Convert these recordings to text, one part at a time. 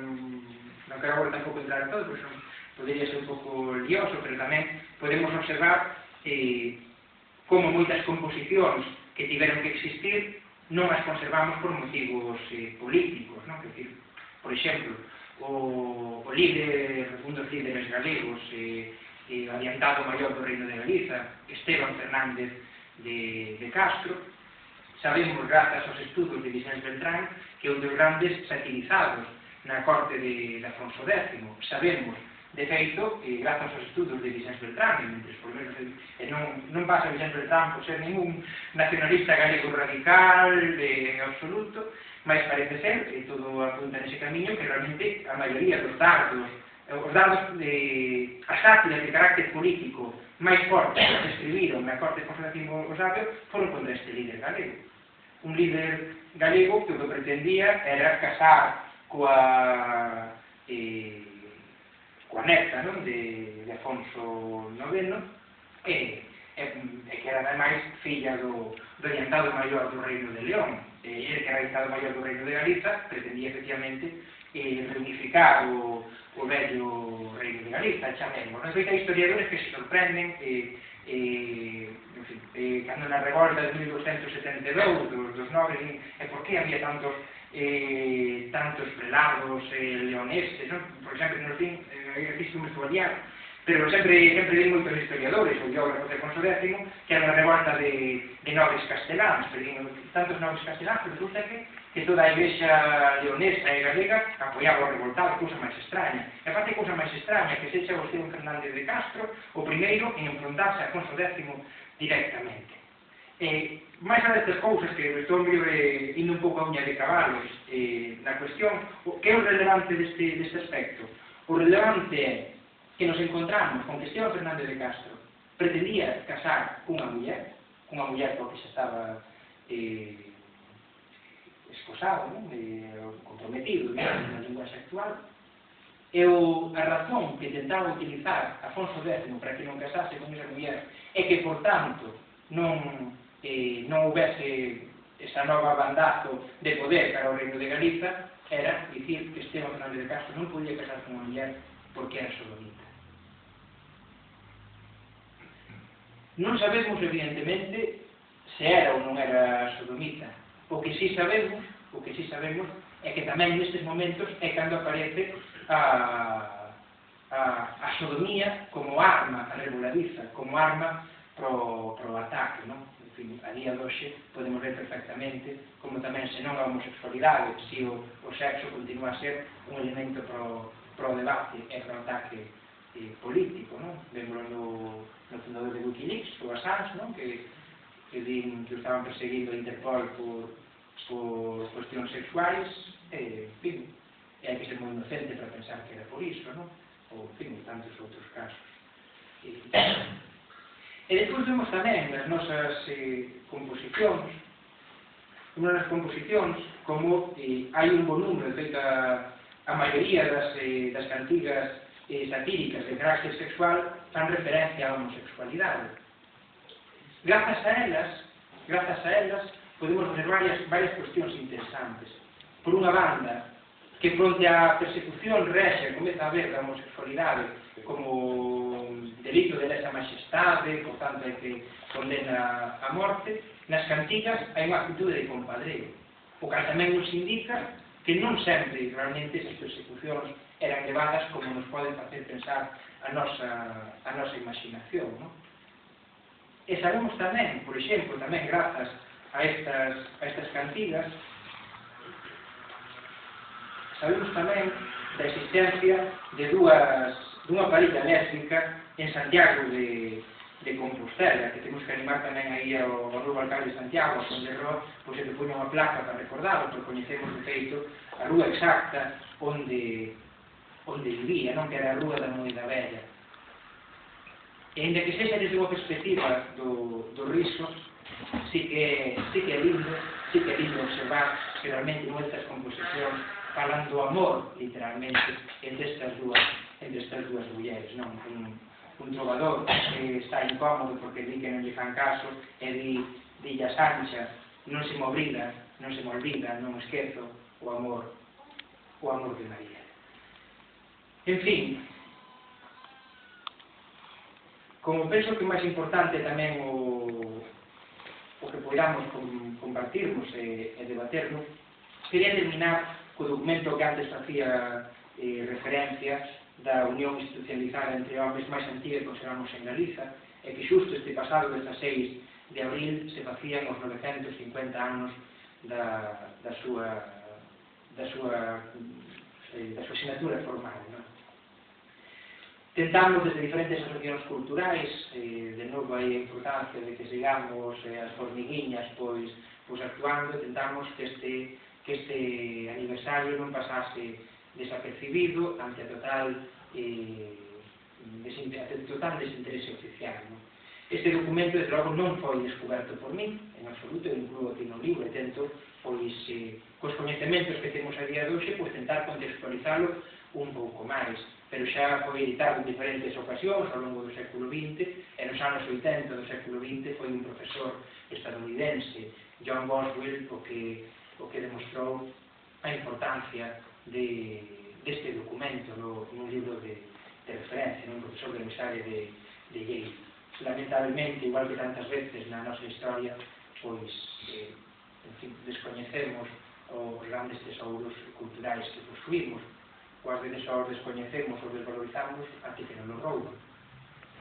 non, non quero agora tampouco entrar en todo, pois son, podería ser un pouco lioso, pero tamén podemos observar eh, como moitas composicións que tiveron que existir non as conservamos por motivos eh, políticos, non? Que, decir, por exemplo, o, o líder, un dos líderes galegos, eh, eh, adiantado maior do Reino de Galiza, Esteban Fernández de, de Castro, sabemos, grazas aos estudos de Vicente Beltrán, que é un dos grandes satirizados na corte de, de Afonso X. Sabemos, de feito, que grazas aos estudos de Vicente Beltrán, e, por menos, e non, non pasa Vicente Beltrán por ser ningún nacionalista galego radical de, en absoluto, mas parece ser, e todo apunta nese camiño, que realmente a maioría dos dardos os dados de as sátiras de carácter político máis fortes que escribiron na corte conservativa Osabio foron contra este líder galego. Un líder galego que o que pretendía era casar coa eh, coa neta non? De, de Afonso IX e, e, e que era ademais filla do, do adiantado maior do Reino de León e ele que era adiantado maior do Reino de Galiza pretendía efectivamente eh, reunificar o, o vello Reino de Galiza chamemos non sei que historiadores que se sorprenden eh, eh, en fin, eh, cando na revolta de 1272 dos, dos nobres e por que había tantos eh, tantos prelados eh, leoneses, non? por exemplo, nos fin, eh, aquí un estudiar, pero sempre, sempre vi moitos historiadores, o geógrafos de Alfonso X, que era a revolta de, de nobres casteláns, pero tantos nobres casteláns, pero resulta que, que toda a igrexa leonesa e galega apoiaba o revoltado, cousa máis extraña. E aparte, cousa máis extraña, que sexa o seu Fernández de Castro, o primeiro en enfrontarse a Conso X directamente. Eh, máis a destas cousas que estou medio eh, indo un pouco a uña de cabalos eh, na cuestión, o, que é o relevante deste, deste aspecto? O relevante é que nos encontramos con que Esteban Fernández de Castro pretendía casar cunha muller, cunha muller porque que xa estaba eh, esposado, non? Eh, comprometido, non? na linguaxe actual, e o, a razón que tentaba utilizar Afonso X para que non casase con esa muller é que, por tanto, non eh, non houvese esa nova bandazo de poder para o reino de Galiza era dicir que Esteban Fernández de Castro non podía casar con unha muller porque era sodomita. Non sabemos, evidentemente, se era ou non era sodomita. O que sí sabemos, o que sí sabemos é que tamén nestes momentos é cando aparece a, a, a sodomía como arma reguladiza, como arma pro, pro ataque, non? fin, a día de hoxe podemos ver perfectamente como tamén se non a homosexualidade, se o, o sexo continúa a ser un elemento pro, pro debate e pro ataque eh, político, non? Vemos no, no fundador de Wikileaks, o Assange, non? Que, que din que estaban perseguindo a Interpol por, por cuestións sexuais, e, en fin, e hai que ser moi inocente para pensar que era por iso, non? Ou, en fin, tantos outros casos. E, E despois vemos tamén nas nosas eh, composicións, nas composicións, como eh, hai un bon número, de a, a maioría das, eh, das cantigas eh, satíricas de carácter sexual fan referencia á homosexualidade. Grazas a elas, grazas a elas, podemos ver varias, varias cuestións interesantes. Por unha banda, que fronte á persecución rexa comeza a ver a homosexualidade como delito de lesa majestade, por tanto hai que condena a morte, nas cantigas hai unha actitude de compadreo, o que tamén nos indica que non sempre realmente as persecucións eran levadas como nos poden facer pensar a nosa, a nosa imaginación. Non? E sabemos tamén, por exemplo, tamén grazas a estas, a estas cantigas, sabemos tamén da existencia de dúas dunha parrilla eléctrica en Santiago de, de Compostela, que temos que animar tamén aí ao Valor Alcalde de Santiago, a Fonderró, pois se te puña unha placa para recordar, porque coñecemos de feito a rúa exacta onde onde vivía, non que era a rúa da Moeda Vella. E ainda que sexa desde unha perspectiva do, do riso, sí que, sí que é lindo, sí que é lindo observar que realmente moitas composicións falan do amor, literalmente, entre estas dúas mulleres, non? Un, un trovador que está incómodo porque di que non lle fan caso e di, di a Sancha non se me non se me olvida, non esquezo o amor, o amor de María. En fin, como penso que o máis importante tamén o, o que podamos compartirmos e, e debatermos, quería terminar co documento que antes facía eh, referencia da Unión Institucionalizada entre Homens máis antiga que conservamos en Galiza e que xusto este pasado 16 de abril se facían os 950 anos da, da súa da súa eh, da súa asignatura formal non? tentamos desde diferentes asociacións culturais eh, de novo aí a importancia de que sigamos eh, as formiguiñas pois, pois actuando tentamos que este, que este aniversario non pasase desapercibido ante a total eh, desinte, total desinterese oficial. Non? Este documento, de logo, non foi descoberto por mí, en absoluto, eu incluo aquí no libro, e tento, pois, eh, cos coñecementos que temos a día de hoxe, pois, tentar contextualizalo un pouco máis, pero xa foi editado en diferentes ocasións ao longo do século XX, e nos anos 80 do século XX foi un profesor estadounidense, John Boswell, o que, o que demostrou a importancia de, deste documento no, nun libro de, de referencia, un profesor de emisario de, de Yale. Lamentablemente, igual que tantas veces na nosa historia, pois, eh, en fin, descoñecemos os grandes tesouros culturais que posuímos, coas veces os descoñecemos ou desvalorizamos até que non nos rouban.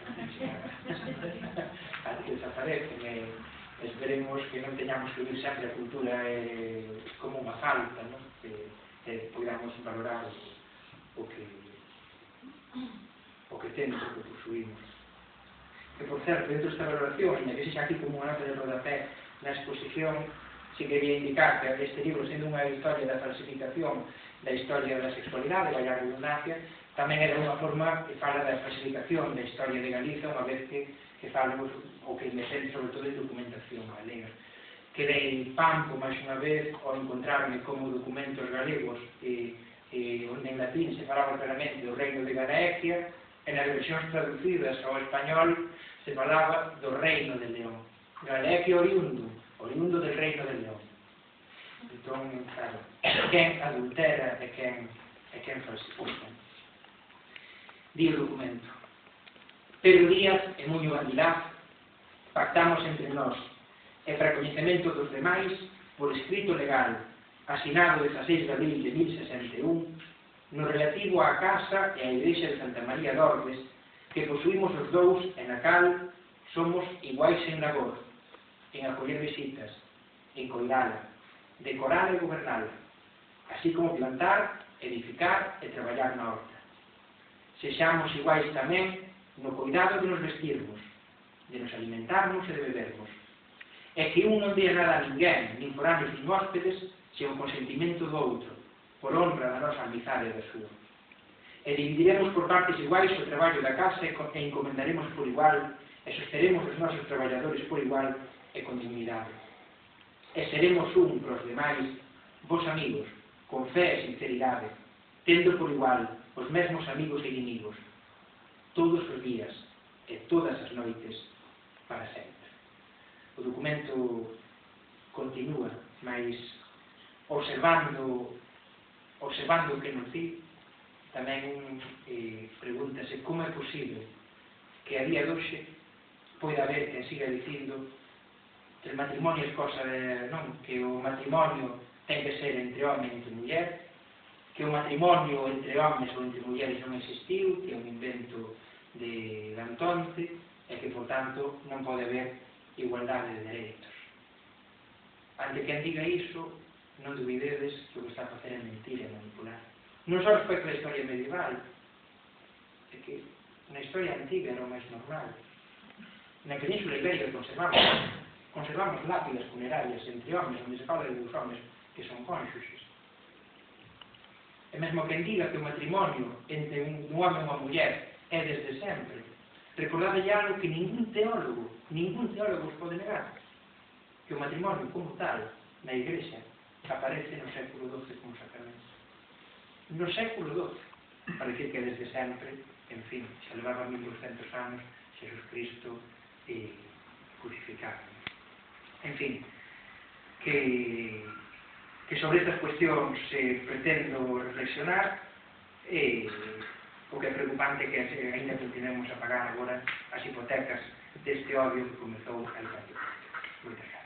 até que desaparecen e esperemos que non teñamos que vir sempre a cultura eh, como unha falta, non? eh, podamos valorar o, o que o que temos, o que posuímos. E, por certo, dentro desta valoración, ainda que sexa aquí como unha nota de rodapé na exposición, se quería indicar que este libro, sendo unha historia da falsificación da historia da sexualidade, vai a redundancia, tamén era unha forma que fala da falsificación da historia de Galiza, unha vez que, que falamos o que me centro sobre todo en documentación galega quedei panco máis unha vez ao encontrarme como documentos galegos e, e onde en latín se falaba claramente do reino de Ganaecia e nas versións traducidas ao español se falaba do reino de León. Ganaecia oriundo oriundo del reino de León. Entón, claro, quen adultera e quen, e quen falsifica. Di o documento. Pedro Díaz e Muño Bandilaz pactamos entre nós e recoñecemento dos demais por escrito legal asinado 16 de abril de 1061 no relativo á Casa e á Igrexa de Santa María de Ordes que posuímos os dous e na cal somos iguais en labor en acoller visitas en coidala decorar e gobernala así como plantar, edificar e traballar na horta. Sexamos iguais tamén no cuidado de nos vestirmos de nos alimentarmos e de bebermos é que un non dea nada a ninguén, nin foranos nin hóspedes, sen o consentimento do outro, por honra da nosa amizade e da súa. E dividiremos por partes iguais o traballo da casa e encomendaremos por igual, e sosteremos os nosos traballadores por igual e con dignidade. E seremos un pros demais, vos amigos, con fé e sinceridade, tendo por igual os mesmos amigos e inimigos, todos os días e todas as noites, para sempre o documento continúa, mas observando observando o que nos di, tamén eh, pregúntase como é posible que a día de hoxe poida haber quen siga dicindo que o matrimonio é cosa de, non, que o matrimonio ten que ser entre home e entre muller, que o matrimonio entre homes ou entre mulleres non existiu, que é un invento de Dantonte, e que, por tanto, non pode haber igualdade de dereitos. Ante quen diga iso, non dubidedes que o que está a facer é mentir e manipular. Non só respecto da historia medieval, é que na historia antiga era o máis normal. Na Península Ibérica conservamos, conservamos lápidas funerarias entre homens onde se fala de dos homens que son cónxuxes. E mesmo quen diga que o matrimonio entre un home e unha muller é desde sempre, Recordade algo que ningún teólogo, ningún teólogo os pode negar, que o matrimonio como tal, na Igrexa, aparece no século XII como sacramento. No século XII, para decir que desde sempre, en fin, se levaba 1200 anos, Jesus Cristo eh, crucificado. En fin, que, que sobre estas cuestións eh, pretendo reflexionar, eh, o que é preocupante que eh, ainda continuemos a pagar agora as hipotecas deste óbvio que comezou en Moitas gracias.